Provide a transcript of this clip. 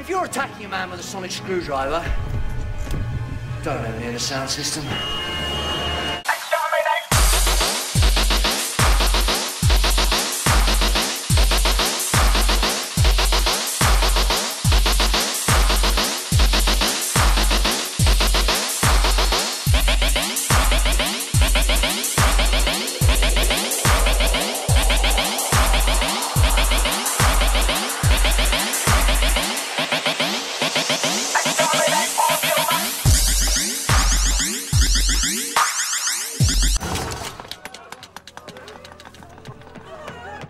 If you're attacking a man with a sonic screwdriver, don't have an the sound system.